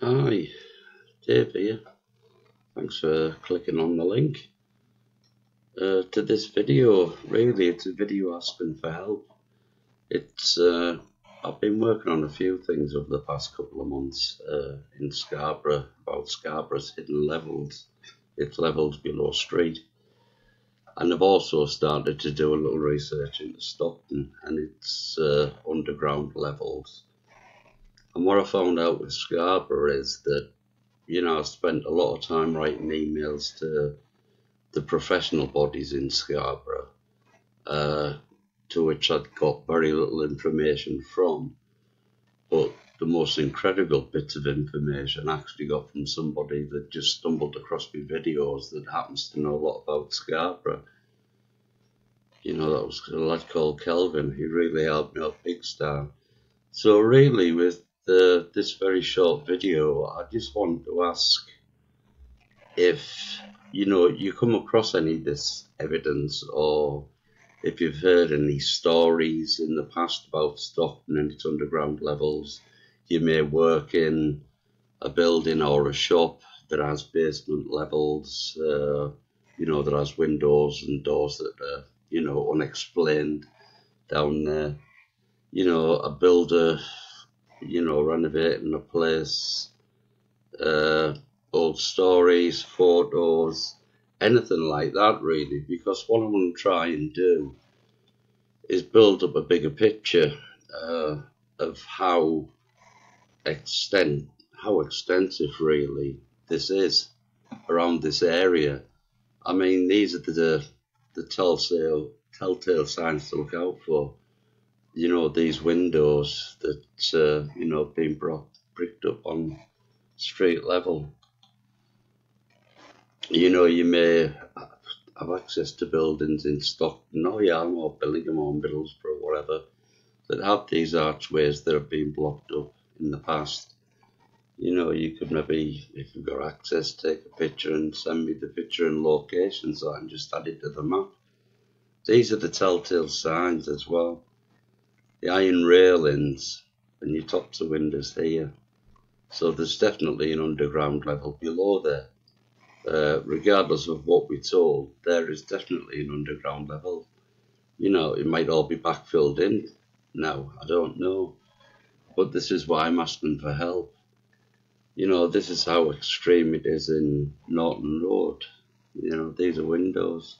Hi, Dave here. Thanks for clicking on the link. Uh, to this video, really it's a video asking for help. It's uh, I've been working on a few things over the past couple of months uh, in Scarborough about Scarborough's hidden levels, its levels below street. And I've also started to do a little research into Stockton and its uh, underground levels. And what I found out with Scarborough is that, you know, I spent a lot of time writing emails to the professional bodies in Scarborough, uh, to which I'd got very little information from. But the most incredible bit of information I actually got from somebody that just stumbled across my videos that happens to know a lot about Scarborough. You know, that was a lad called Kelvin. He really helped me out big time. So really, with the, this very short video, I just want to ask if you know you come across any of this evidence or if you've heard any stories in the past about Stockton and its underground levels, you may work in a building or a shop that has basement levels, uh, you know, that has windows and doors that are, you know, unexplained down there. You know, a builder you know, renovating a place, uh, old stories, photos, anything like that, really. Because what I want to try and do is build up a bigger picture uh, of how extent, how extensive really this is around this area. I mean, these are the the telltale telltale signs to look out for you know, these windows that, uh, you know, being brought, bricked up on street level. You know, you may have access to buildings in Stockton or Yarm or Billingham or Middlesbrough, whatever, that have these archways that have been blocked up in the past. You know, you could maybe, if you've got access, take a picture and send me the picture and location so I can just add it to the map. These are the telltale signs as well the iron railings and your tops of windows here. So there's definitely an underground level below there. Uh, regardless of what we're told, there is definitely an underground level. You know, it might all be backfilled in now, I don't know. But this is why I'm asking for help. You know, this is how extreme it is in Norton Road. You know, these are windows.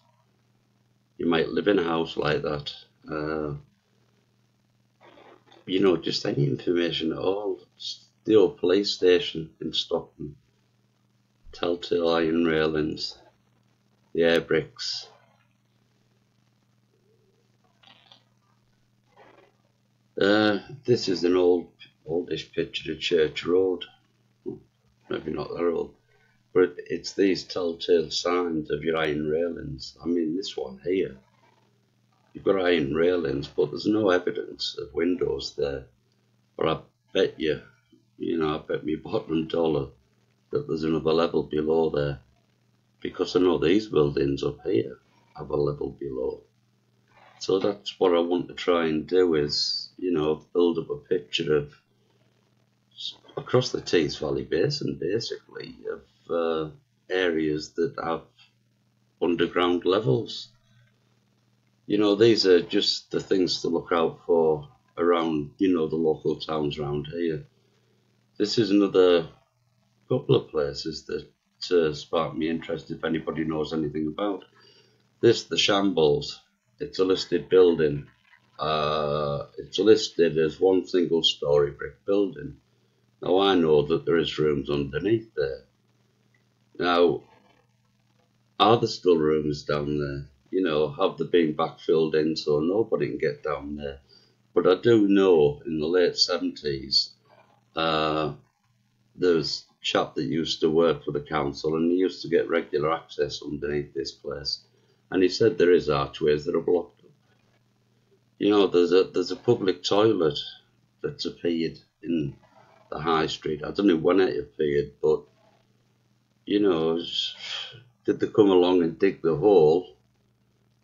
You might live in a house like that. Uh, you know, just any information at all. the old police station in Stockton, telltale iron railings, the air bricks. Uh, this is an old, oldish picture of Church Road. Maybe not that old, but it's these telltale signs of your iron railings. I mean, this one here You've got iron railings, but there's no evidence of windows there. But I bet you, you know, I bet me bottom dollar that there's another level below there. Because I know these buildings up here have a level below. So that's what I want to try and do is, you know, build up a picture of across the Tees Valley Basin, basically, of uh, areas that have underground levels you know, these are just the things to look out for around, you know, the local towns around here. This is another couple of places that uh, sparked me interest if anybody knows anything about. This, the Shambles, it's a listed building. Uh, it's listed as one single story brick building. Now I know that there is rooms underneath there. Now, are there still rooms down there? You know, have they been backfilled in so nobody can get down there. But I do know in the late 70s, uh, there was a chap that used to work for the council and he used to get regular access underneath this place. And he said there is archways that are blocked up. You know, there's a there's a public toilet that's appeared in the high street. I don't know when it appeared, but you know, did they come along and dig the hole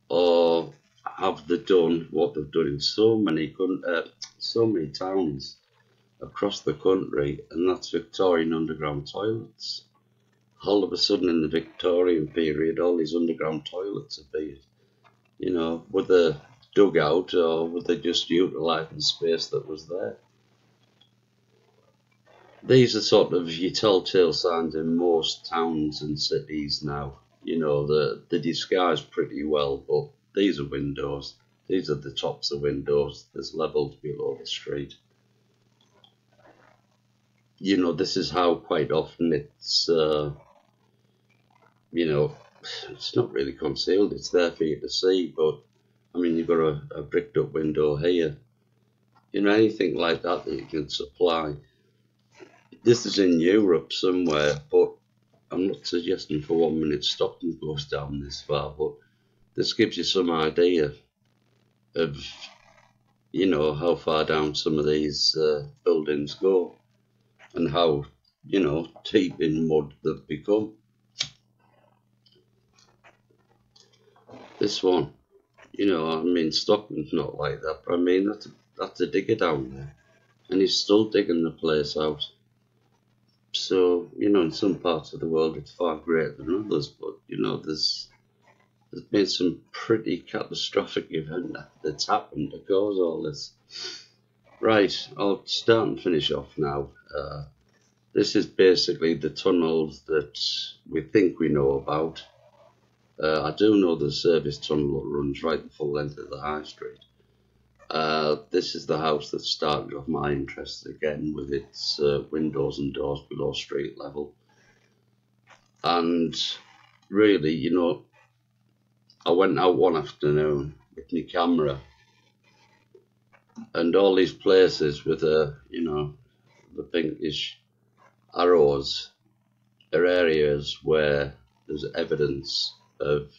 or have they done what they've done in so many uh, so many towns across the country, and that's Victorian underground toilets. All of a sudden, in the Victorian period, all these underground toilets appeared. You know, were they dug out or were they just utilising space that was there? These are sort of your telltale signs in most towns and cities now. You know, the the disguise pretty well, but these are windows. These are the tops of windows. There's levels below the street. You know, this is how quite often it's, uh, you know, it's not really concealed. It's there for you to see, but I mean, you've got a, a bricked up window here. You know, anything like that that you can supply. This is in Europe somewhere, but suggesting for one minute Stockton goes down this far, but this gives you some idea of you know how far down some of these uh, buildings go and how you know deep in mud they've become. This one, you know, I mean Stockton's not like that, but I mean that's a, that's a digger down there, and he's still digging the place out. So you know, in some parts of the world it's far greater than others, but you know, there's there's been some pretty catastrophic event that's happened to cause all this. Right, I'll start and finish off now. Uh, this is basically the tunnels that we think we know about. Uh, I do know the service tunnel that runs right the full length of the high street. Uh, this is the house that started off my interest again with its uh, windows and doors below street level. And really, you know, I went out one afternoon with my camera and all these places with the, you know, the pinkish arrows are areas where there's evidence of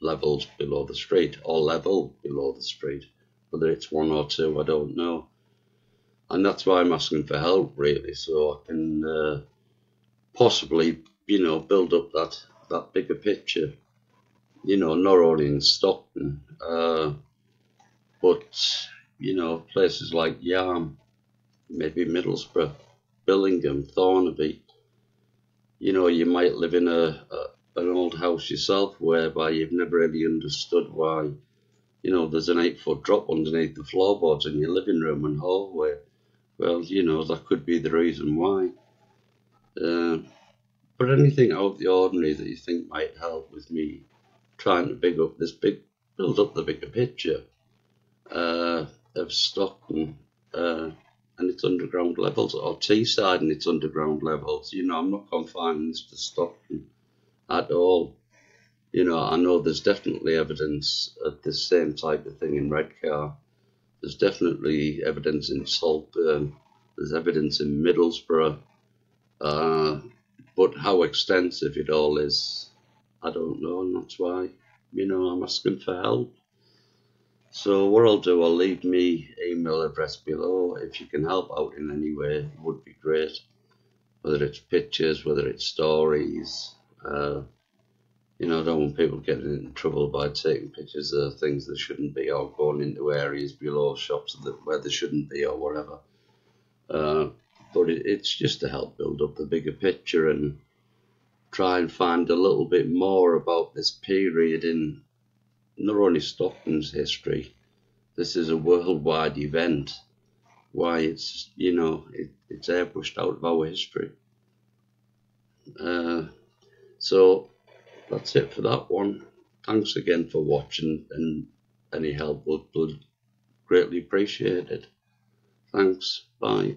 levels below the street or level below the street. Whether it's one or two, I don't know. And that's why I'm asking for help, really, so I can uh, possibly, you know, build up that, that bigger picture you know, not only in Stockton, uh, but, you know, places like Yarm, maybe Middlesbrough, Billingham, Thornaby. You know, you might live in a, a an old house yourself whereby you've never really understood why, you know, there's an eight foot drop underneath the floorboards in your living room and hallway. Well, you know, that could be the reason why. Uh, but anything out of the ordinary that you think might help with me trying to big up this big, build up the bigger picture uh, of Stockton uh, and its underground levels, or Teesside and its underground levels. You know, I'm not confining this to Stockton at all. You know, I know there's definitely evidence of the same type of thing in Redcar. There's definitely evidence in Saltburn. There's evidence in Middlesbrough. Uh, but how extensive it all is, I don't know, and that's why, you know, I'm asking for help. So what I'll do, I'll leave me email address below. If you can help out in any way, it would be great. Whether it's pictures, whether it's stories. Uh, you know, I don't want people getting in trouble by taking pictures of things that shouldn't be or going into areas below shops that, where they shouldn't be or whatever. Uh, but it, it's just to help build up the bigger picture and try and find a little bit more about this period in not only Stockton's history, this is a worldwide event. Why it's, you know, it, it's airbrushed out of our history. Uh, so that's it for that one. Thanks again for watching and any help would, greatly appreciated. Thanks. Bye.